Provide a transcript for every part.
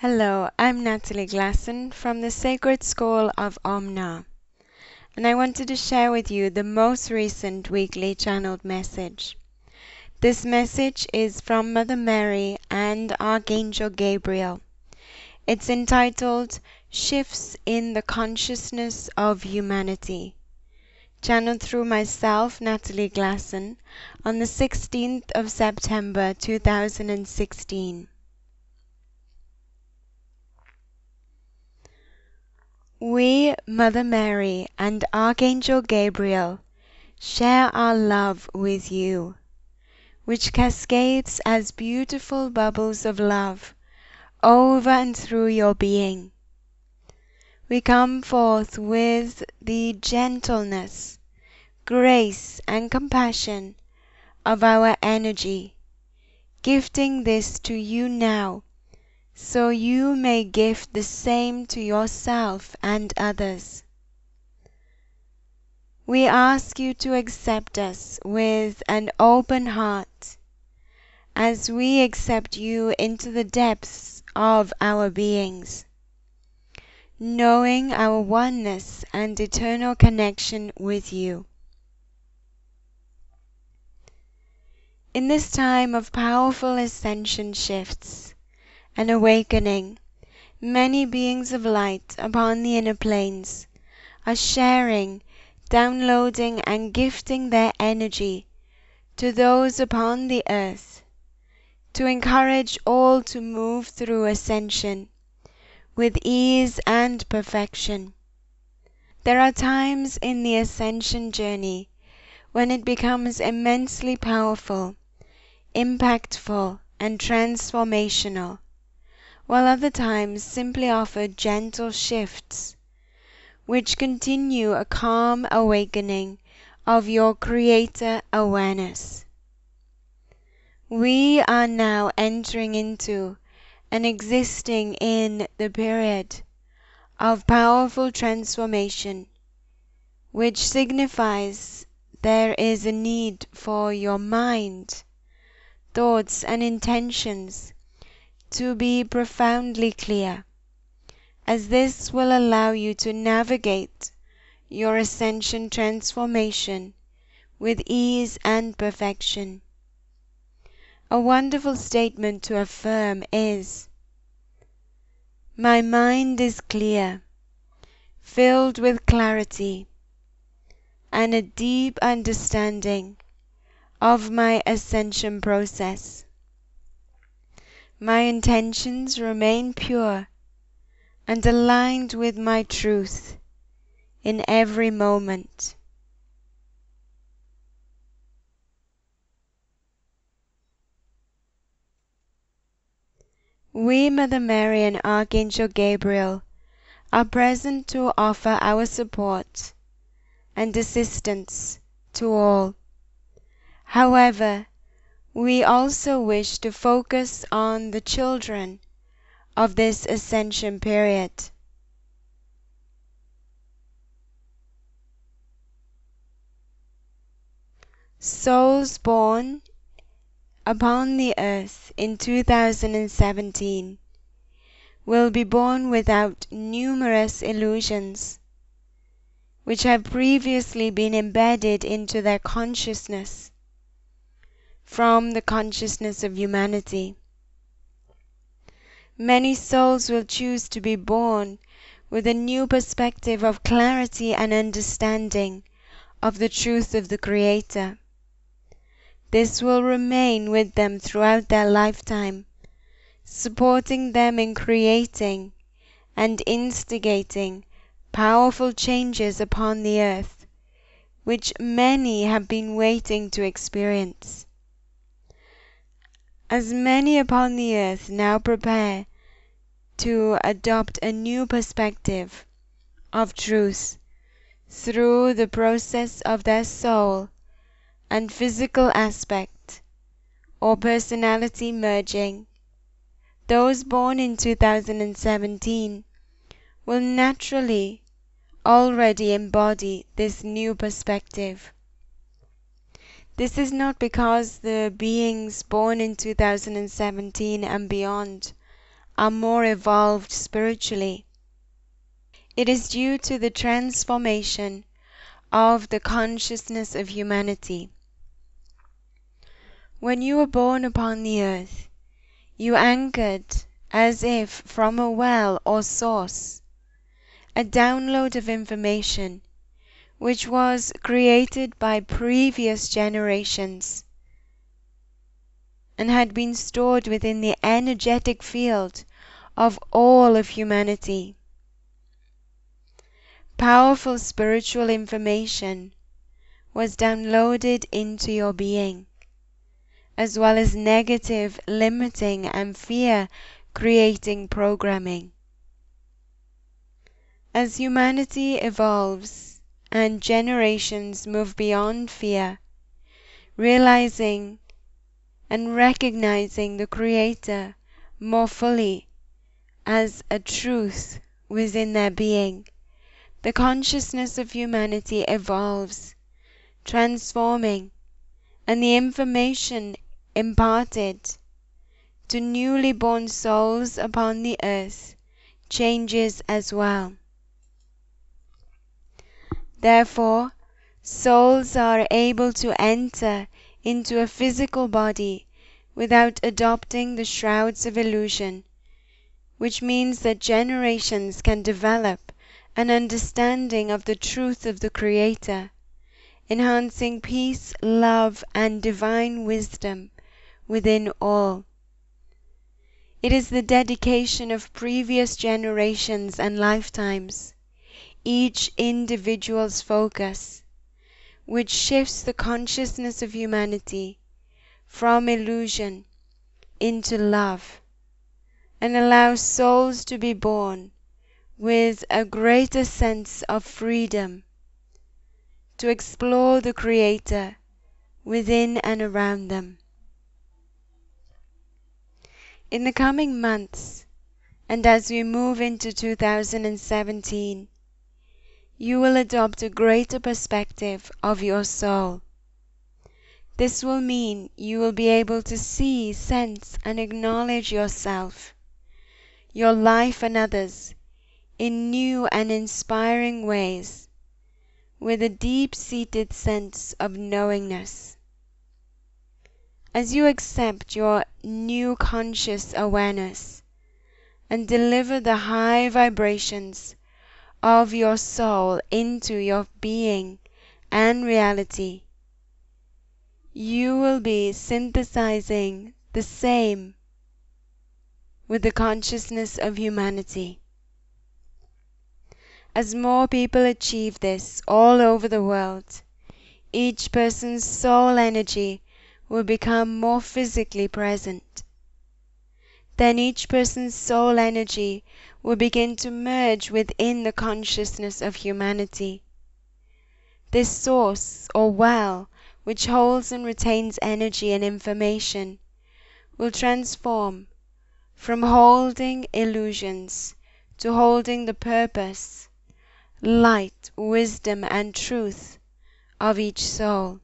Hello, I'm Natalie Glasson from the Sacred School of Omna, and I wanted to share with you the most recent weekly channeled message. This message is from Mother Mary and Archangel Gabriel. It's entitled Shifts in the Consciousness of Humanity, channeled through myself, Natalie Glasson, on the 16th of September 2016. We, Mother Mary and Archangel Gabriel, share our love with you, which cascades as beautiful bubbles of love over and through your being. We come forth with the gentleness, grace, and compassion of our energy, gifting this to you now so you may gift the same to yourself and others. We ask you to accept us with an open heart as we accept you into the depths of our beings, knowing our oneness and eternal connection with you. In this time of powerful ascension shifts, and awakening, many beings of light upon the inner planes are sharing, downloading, and gifting their energy to those upon the earth, to encourage all to move through ascension with ease and perfection. There are times in the ascension journey when it becomes immensely powerful, impactful, and transformational while other times simply offer gentle shifts, which continue a calm awakening of your Creator awareness. We are now entering into and existing in the period of powerful transformation, which signifies there is a need for your mind, thoughts, and intentions to be profoundly clear, as this will allow you to navigate your ascension transformation with ease and perfection. A wonderful statement to affirm is, My mind is clear, filled with clarity, and a deep understanding of my ascension process. My intentions remain pure and aligned with my truth in every moment. We, Mother Mary and Archangel Gabriel, are present to offer our support and assistance to all. However, we also wish to focus on the children of this ascension period. Souls born upon the earth in 2017 will be born without numerous illusions which have previously been embedded into their consciousness from the consciousness of humanity. Many souls will choose to be born with a new perspective of clarity and understanding of the truth of the Creator. This will remain with them throughout their lifetime, supporting them in creating and instigating powerful changes upon the earth, which many have been waiting to experience. As many upon the earth now prepare to adopt a new perspective of truth through the process of their soul and physical aspect or personality merging, those born in 2017 will naturally already embody this new perspective. This is not because the beings born in 2017 and beyond are more evolved spiritually. It is due to the transformation of the consciousness of humanity. When you were born upon the earth, you anchored as if from a well or source, a download of information which was created by previous generations and had been stored within the energetic field of all of humanity. Powerful spiritual information was downloaded into your being, as well as negative, limiting, and fear creating programming. As humanity evolves and generations move beyond fear, realizing and recognizing the Creator more fully as a truth within their being, the consciousness of humanity evolves, transforming, and the information imparted to newly born souls upon the earth changes as well. Therefore, souls are able to enter into a physical body without adopting the shrouds of illusion, which means that generations can develop an understanding of the truth of the Creator, enhancing peace, love, and divine wisdom within all. It is the dedication of previous generations and lifetimes, each individual's focus, which shifts the consciousness of humanity from illusion into love, and allows souls to be born with a greater sense of freedom to explore the Creator within and around them. In the coming months, and as we move into 2017, you will adopt a greater perspective of your soul. This will mean you will be able to see, sense, and acknowledge yourself, your life, and others in new and inspiring ways, with a deep seated sense of knowingness. As you accept your new conscious awareness and deliver the high vibrations of your soul into your being and reality, you will be synthesizing the same with the consciousness of humanity. As more people achieve this all over the world, each person's soul energy will become more physically present. Then each person's soul energy will begin to merge within the consciousness of humanity. This source or well which holds and retains energy and information will transform from holding illusions to holding the purpose, light, wisdom, and truth of each soul.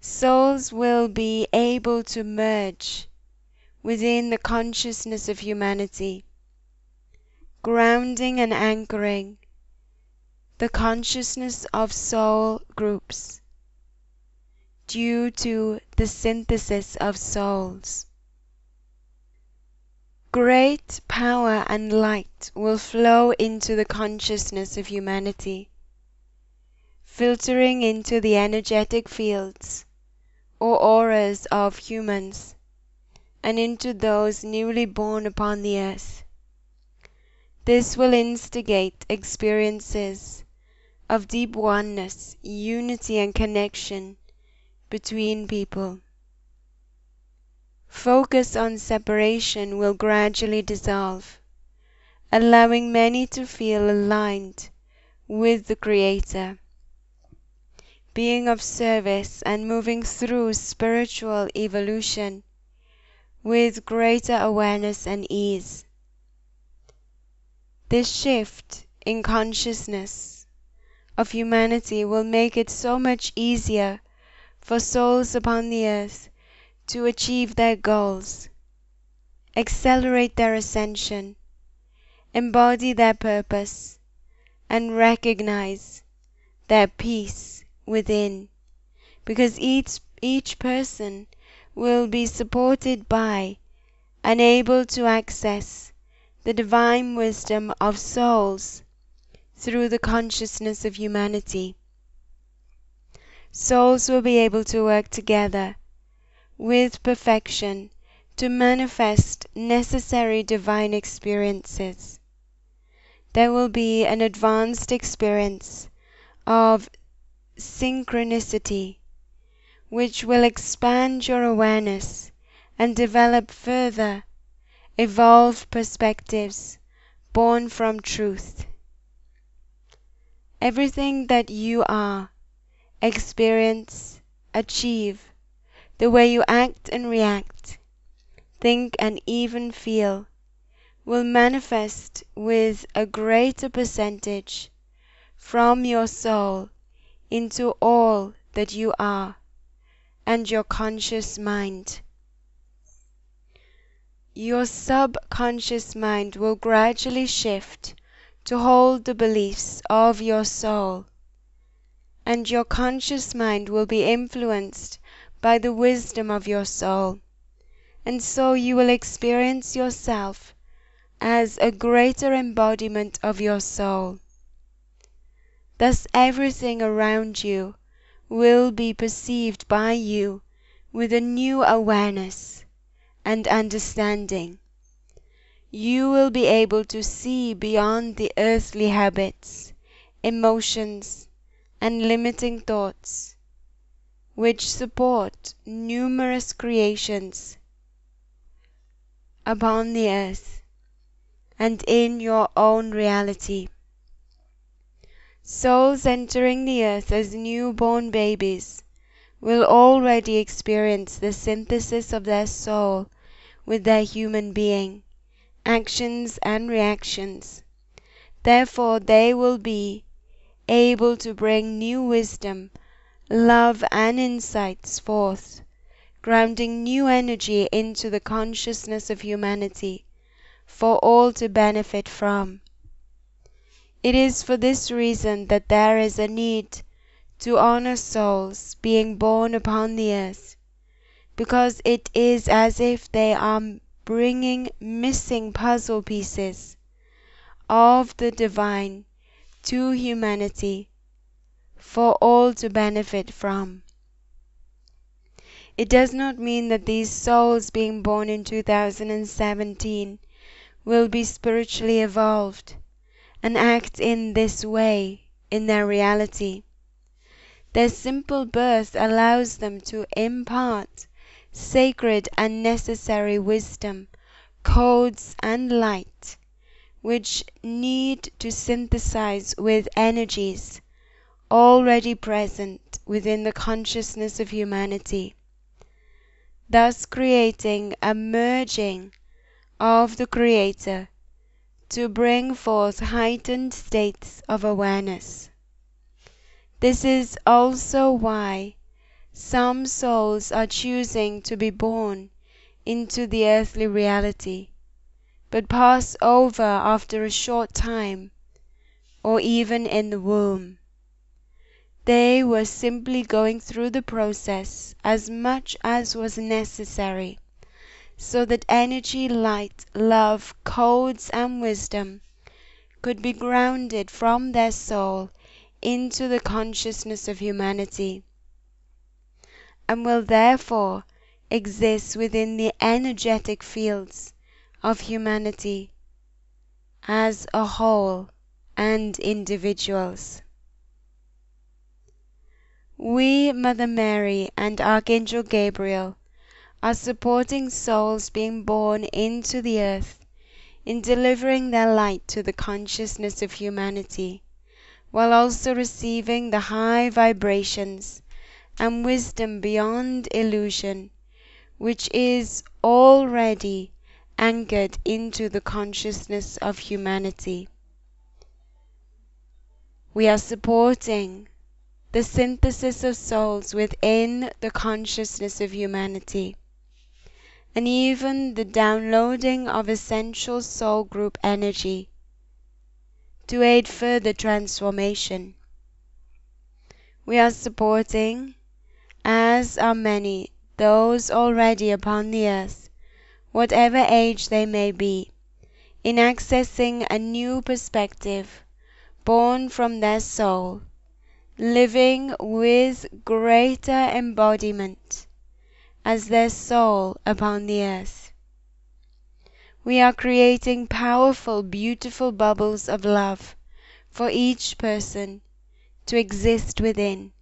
Souls will be able to merge within the consciousness of humanity, grounding and anchoring the consciousness of soul groups due to the synthesis of souls. Great power and light will flow into the consciousness of humanity, filtering into the energetic fields or auras of humans, and into those newly born upon the earth. This will instigate experiences of deep oneness, unity, and connection between people. Focus on separation will gradually dissolve, allowing many to feel aligned with the Creator, being of service and moving through spiritual evolution with greater awareness and ease. This shift in consciousness of humanity will make it so much easier for souls upon the earth to achieve their goals, accelerate their ascension, embody their purpose, and recognize their peace within, because each, each person will be supported by and able to access the divine wisdom of souls through the consciousness of humanity. Souls will be able to work together with perfection to manifest necessary divine experiences. There will be an advanced experience of synchronicity, which will expand your awareness and develop further evolved perspectives born from truth. Everything that you are, experience, achieve, the way you act and react, think and even feel, will manifest with a greater percentage from your soul into all that you are and your conscious mind. Your subconscious mind will gradually shift to hold the beliefs of your soul, and your conscious mind will be influenced by the wisdom of your soul, and so you will experience yourself as a greater embodiment of your soul. Thus everything around you will be perceived by you with a new awareness and understanding. You will be able to see beyond the earthly habits, emotions, and limiting thoughts, which support numerous creations upon the earth and in your own reality. Souls entering the earth as new born babies will already experience the synthesis of their soul with their human being, actions and reactions. Therefore they will be able to bring new wisdom, love and insights forth, grounding new energy into the consciousness of humanity for all to benefit from. It is for this reason that there is a need to honor souls being born upon the earth, because it is as if they are bringing missing puzzle pieces of the divine to humanity for all to benefit from. It does not mean that these souls being born in 2017 will be spiritually evolved and act in this way in their reality. Their simple birth allows them to impart sacred and necessary wisdom, codes and light, which need to synthesize with energies already present within the consciousness of humanity, thus creating a merging of the Creator to bring forth heightened states of awareness. This is also why some souls are choosing to be born into the earthly reality, but pass over after a short time, or even in the womb. They were simply going through the process as much as was necessary so that energy, light, love, codes and wisdom could be grounded from their soul into the consciousness of humanity, and will therefore exist within the energetic fields of humanity as a whole and individuals. We, Mother Mary and Archangel Gabriel, are supporting souls being born into the earth in delivering their light to the consciousness of humanity, while also receiving the high vibrations and wisdom beyond illusion, which is already anchored into the consciousness of humanity. We are supporting the synthesis of souls within the consciousness of humanity and even the downloading of essential soul group energy to aid further transformation. We are supporting, as are many, those already upon the earth, whatever age they may be, in accessing a new perspective born from their soul, living with greater embodiment as their soul upon the earth. We are creating powerful, beautiful bubbles of love for each person to exist within,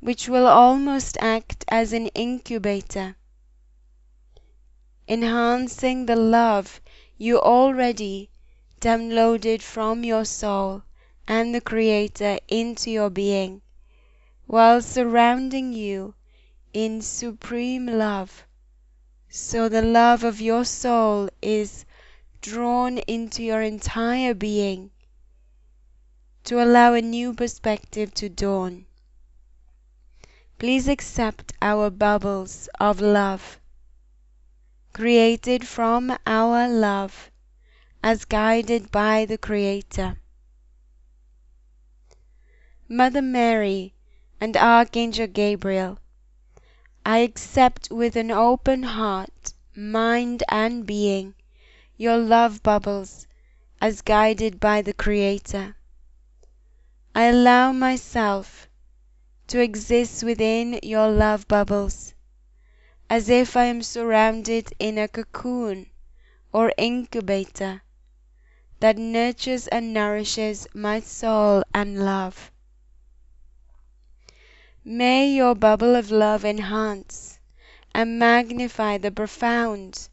which will almost act as an incubator, enhancing the love you already downloaded from your soul and the Creator into your being, while surrounding you in supreme love, so the love of your soul is drawn into your entire being to allow a new perspective to dawn. Please accept our bubbles of love, created from our love, as guided by the Creator. Mother Mary and Archangel Gabriel, I accept with an open heart, mind, and being your love bubbles as guided by the Creator. I allow myself to exist within your love bubbles, as if I am surrounded in a cocoon or incubator that nurtures and nourishes my soul and love. May your bubble of love enhance and magnify the profound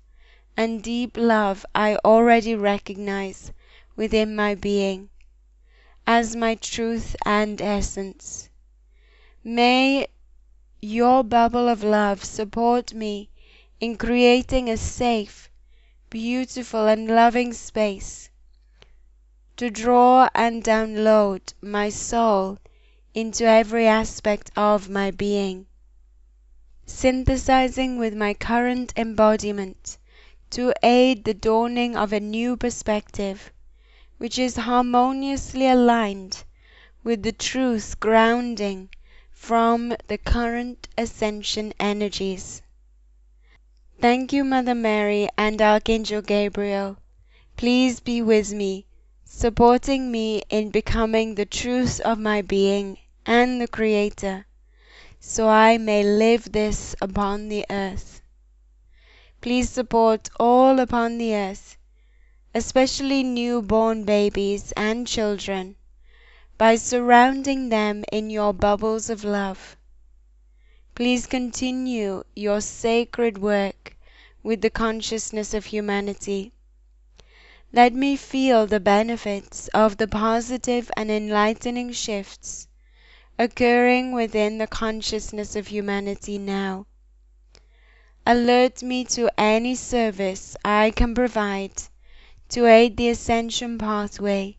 and deep love I already recognize within my being, as my truth and essence. May your bubble of love support me in creating a safe, beautiful, and loving space to draw and download my soul into every aspect of my being, synthesizing with my current embodiment to aid the dawning of a new perspective, which is harmoniously aligned with the truth grounding from the current ascension energies. Thank you, Mother Mary and Archangel Gabriel. Please be with me, supporting me in becoming the truth of my being and the Creator, so I may live this upon the earth. Please support all upon the earth, especially new-born babies and children, by surrounding them in your bubbles of love. Please continue your sacred work with the consciousness of humanity. Let me feel the benefits of the positive and enlightening shifts occurring within the consciousness of humanity now. Alert me to any service I can provide to aid the ascension pathway,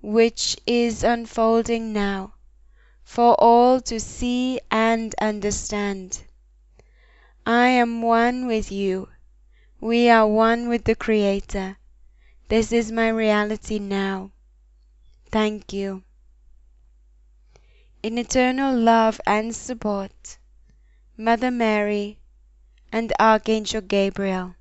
which is unfolding now, for all to see and understand. I am one with you. We are one with the Creator. This is my reality now. Thank you in eternal love and support, Mother Mary and Archangel Gabriel.